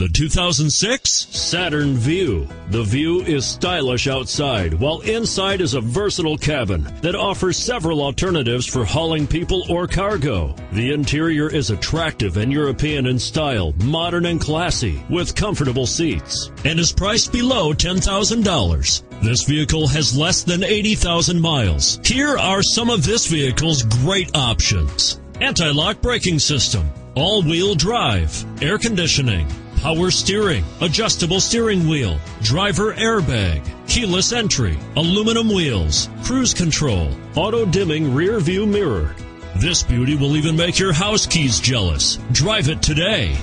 The 2006 Saturn Vue. The Vue is stylish outside, while inside is a versatile cabin that offers several alternatives for hauling people or cargo. The interior is attractive and European in style, modern and classy, with comfortable seats, and is priced below $10,000. This vehicle has less than 80,000 miles. Here are some of this vehicle's great options. Anti-lock braking system, all-wheel drive, air conditioning, power steering, adjustable steering wheel, driver airbag, keyless entry, aluminum wheels, cruise control, auto dimming rear view mirror. This beauty will even make your house keys jealous. Drive it today.